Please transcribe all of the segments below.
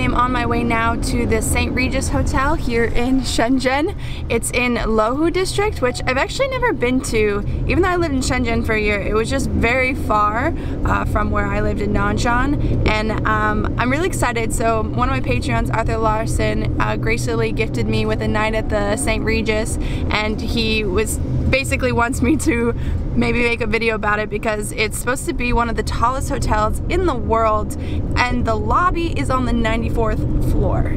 I am on my way now to the St. Regis Hotel here in Shenzhen. It's in Luohu district, which I've actually never been to. Even though I lived in Shenzhen for a year, it was just very far uh, from where I lived in Nanshan. And um, I'm really excited. So one of my Patreons, Arthur Larsen, uh, graciously gifted me with a night at the St. Regis. And he was basically wants me to maybe make a video about it because it's supposed to be one of the tallest hotels in the world and the lobby is on the 94th floor.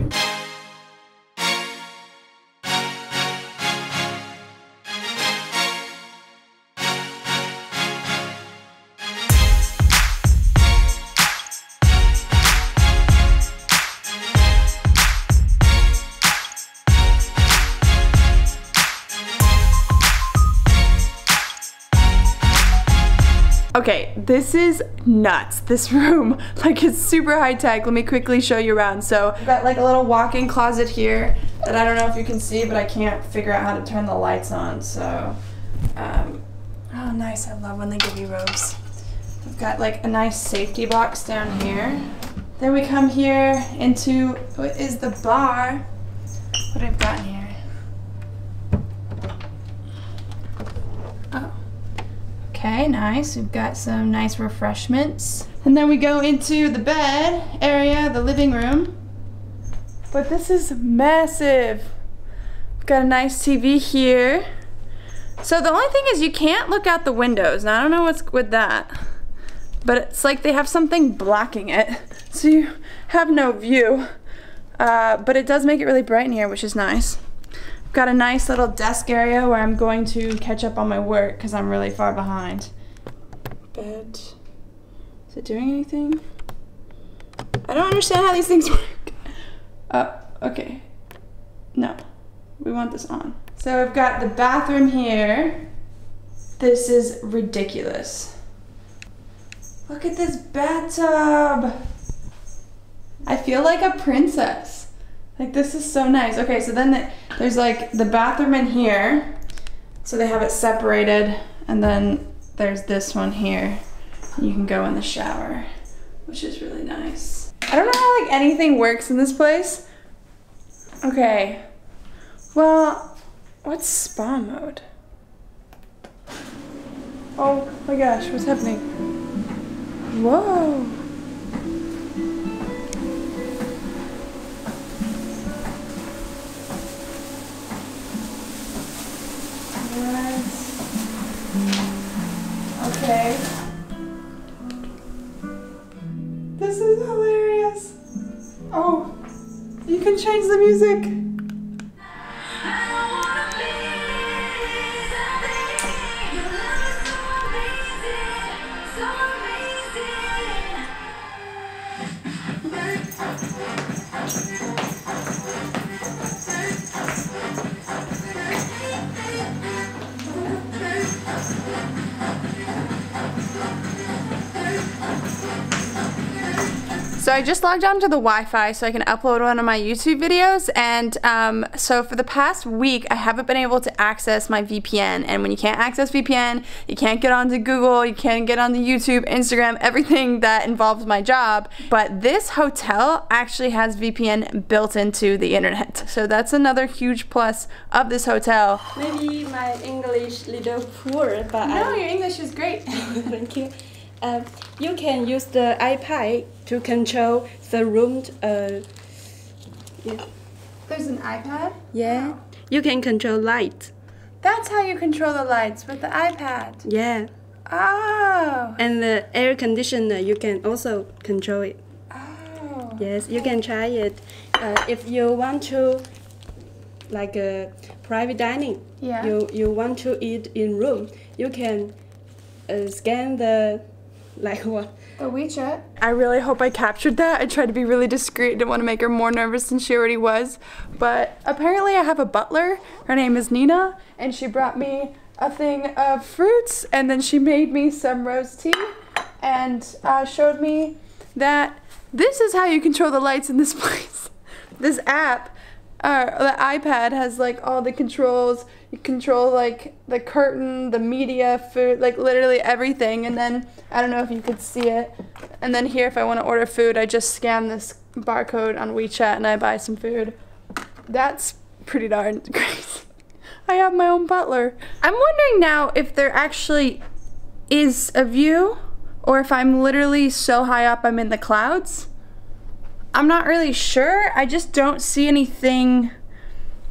Okay, this is nuts. This room, like it's super high tech. Let me quickly show you around. So I've got like a little walk-in closet here that I don't know if you can see, but I can't figure out how to turn the lights on. So, um, oh nice, I love when they give you robes. I've got like a nice safety box down here. Then we come here into what is the bar. What I've got here? Okay, nice. We've got some nice refreshments. And then we go into the bed area, the living room. But this is massive. We've got a nice TV here. So the only thing is you can't look out the windows. Now I don't know what's with that. But it's like they have something blocking it. So you have no view. Uh, but it does make it really bright in here, which is nice. Got a nice little desk area where I'm going to catch up on my work because I'm really far behind. Bed. Is it doing anything? I don't understand how these things work. Oh, okay. No. We want this on. So I've got the bathroom here. This is ridiculous. Look at this bathtub. I feel like a princess. Like this is so nice. Okay, so then the, there's like the bathroom in here. So they have it separated and then there's this one here. You can go in the shower, which is really nice. I don't know how like anything works in this place. Okay. Well, what's spa mode? Oh my gosh, what's happening? Whoa. Okay. This is hilarious. Oh, you can change the music. I just logged on to the Wi-Fi so I can upload one of my YouTube videos and um, so for the past week I haven't been able to access my VPN and when you can't access VPN you can't get onto Google, you can't get onto YouTube, Instagram, everything that involves my job but this hotel actually has VPN built into the internet so that's another huge plus of this hotel. Maybe my English little poor but No, I... your English is great. Thank you. Um, you can use the iPad to control the room. Uh, yeah. There's an iPad? Yeah. You can control light. That's how you control the lights with the iPad? Yeah. Oh. And the air conditioner, you can also control it. Oh. Yes, you can try it. Uh, if you want to, like a private dining, yeah. you, you want to eat in room, you can uh, scan the like what? The WeChat. I really hope I captured that. I tried to be really discreet. Didn't want to make her more nervous than she already was. But apparently I have a butler. Her name is Nina. And she brought me a thing of fruits. And then she made me some rose tea. And uh, showed me that this is how you control the lights in this place. this app uh, the iPad has like all the controls. You control like the curtain, the media, food, like literally everything. And then I don't know if you could see it. And then here, if I want to order food, I just scan this barcode on WeChat and I buy some food. That's pretty darn crazy. I have my own butler. I'm wondering now if there actually is a view or if I'm literally so high up I'm in the clouds. I'm not really sure. I just don't see anything,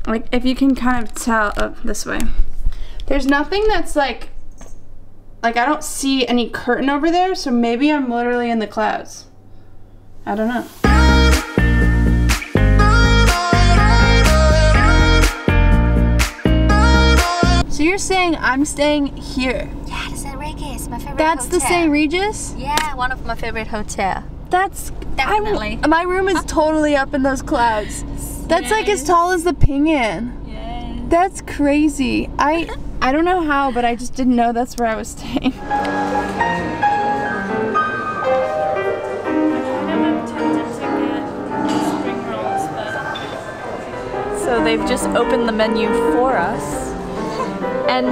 like if you can kind of tell, oh, this way. There's nothing that's like, like I don't see any curtain over there, so maybe I'm literally in the clouds. I don't know. So you're saying I'm staying here? Yeah, the St. Regis, my favorite That's the hotel. St. Regis? Yeah, one of my favorite hotel. That's Definitely. I'm- my room is totally up in those clouds. That's like as tall as the Ping An. Yeah. That's crazy. I I don't know how, but I just didn't know that's where I was staying. So they've just opened the menu for us. And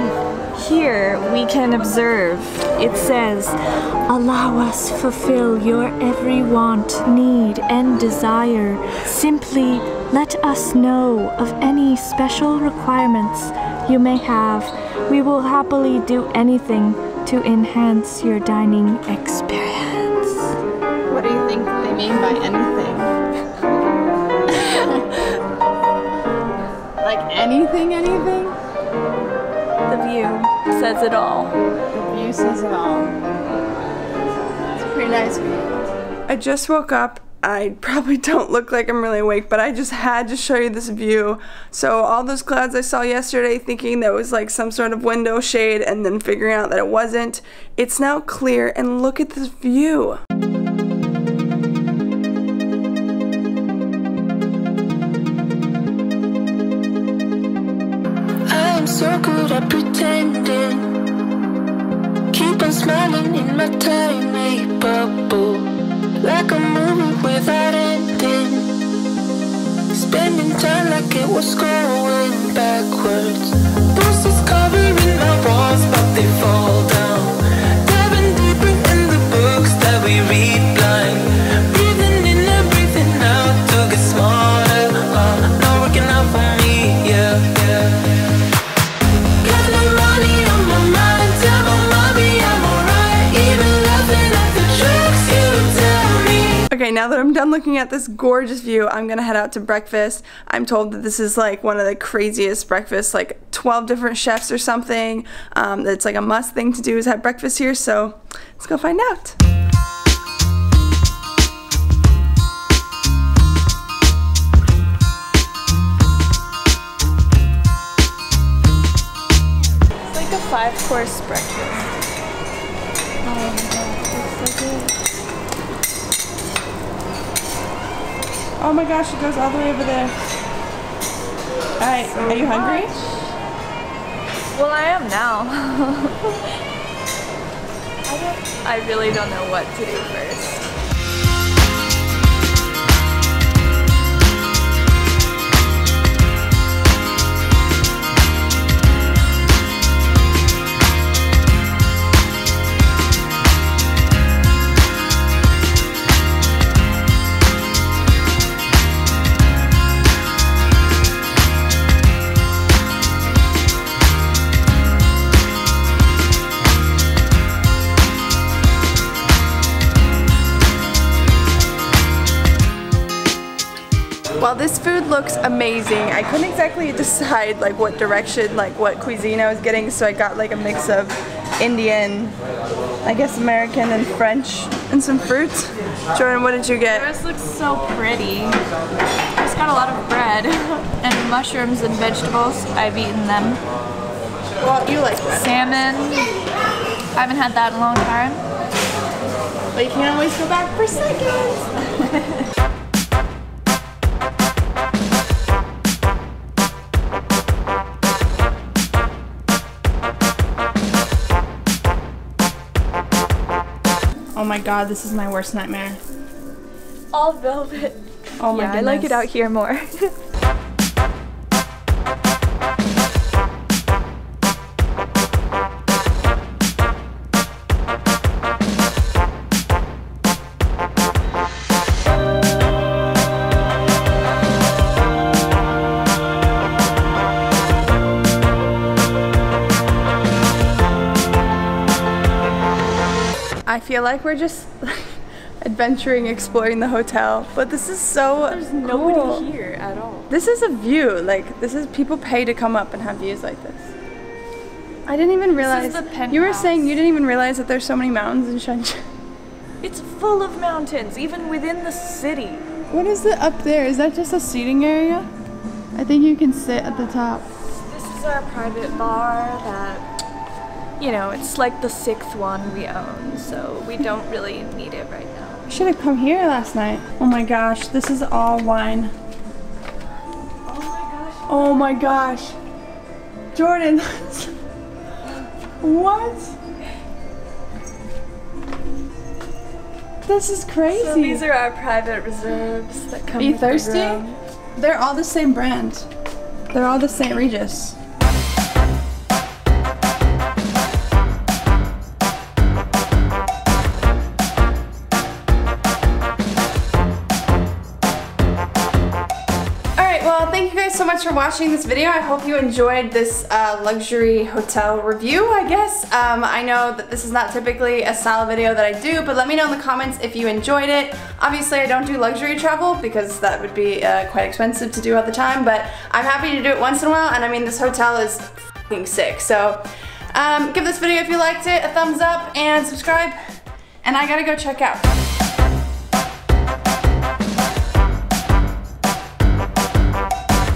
here we can observe it says, Allow us fulfill your every want, need, and desire. Simply let us know of any special requirements you may have. We will happily do anything to enhance your dining experience. What do you think they mean by anything? like anything, anything? The view says it all. The view says it all. It's a pretty nice view. I just woke up. I probably don't look like I'm really awake, but I just had to show you this view. So all those clouds I saw yesterday thinking that was like some sort of window shade and then figuring out that it wasn't, it's now clear and look at this view. Spending time like it was going backwards. Bruises covering my walls, but they fall Okay, now that I'm done looking at this gorgeous view, I'm gonna head out to breakfast. I'm told that this is like one of the craziest breakfasts, like 12 different chefs or something. Um, it's like a must thing to do is have breakfast here, so let's go find out. It's like a five course breakfast. Oh my Oh gosh, it goes all the way over there. Alright, are you hungry? Well, I am now. I, I really don't know what to do first. Well, this food looks amazing. I couldn't exactly decide like what direction, like what cuisine I was getting, so I got like a mix of Indian, I guess American and French, and some fruit. Jordan, what did you get? This looks so pretty. It's got a lot of bread and mushrooms and vegetables. I've eaten them. Well, you like bread. Salmon. I haven't had that in a long time. But you can always go back for seconds. Oh my god, this is my worst nightmare. All velvet. Oh my yeah, I like it out here more. feel like we're just adventuring, exploring the hotel, but this is so There's nobody cool. here at all. This is a view. Like this is people pay to come up and have views like this. I didn't even realize. the you were saying you didn't even realize that there's so many mountains in Shenzhen. It's full of mountains, even within the city. What is it up there? Is that just a seating area? I think you can sit at the top. This is our private bar that, you know, it's like the sixth one we own, so we don't really need it right now. We should have come here last night. Oh my gosh, this is all wine. Oh my gosh. Oh my gosh. Jordan. what? This is crazy. So these are our private reserves that come Are you the thirsty? room. They're all the same brand. They're all the St. Regis. Well, thank you guys so much for watching this video. I hope you enjoyed this uh, luxury hotel review, I guess. Um, I know that this is not typically a style video that I do, but let me know in the comments if you enjoyed it. Obviously, I don't do luxury travel because that would be uh, quite expensive to do all the time, but I'm happy to do it once in a while, and I mean, this hotel is sick. So, um, give this video if you liked it a thumbs up and subscribe, and I gotta go check out.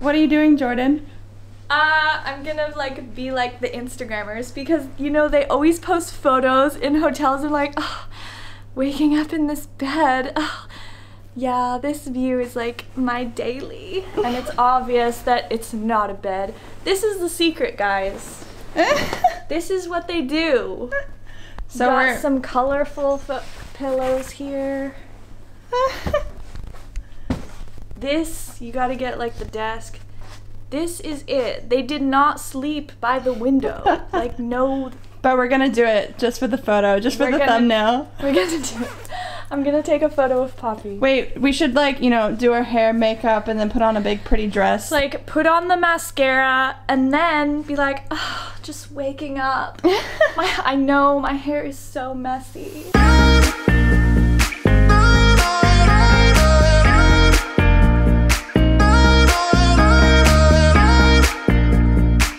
What are you doing, Jordan? Uh, I'm gonna like be like the Instagrammers because you know they always post photos in hotels and like, oh, waking up in this bed. Oh, yeah, this view is like my daily, and it's obvious that it's not a bed. This is the secret, guys. This is what they do. So Got some colorful pillows here. This, you gotta get like the desk. This is it. They did not sleep by the window. like, no, But we're gonna do it just for the photo, just for We're the gonna- thumbnail. we're gonna do it. I'm gonna take a photo of Poppy. Wait, we should like, you know, do our hair, makeup, and then put on a big pretty dress. Like, put on the mascara and then be like, oh, just waking up. my, I know my hair is so messy.